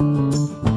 Música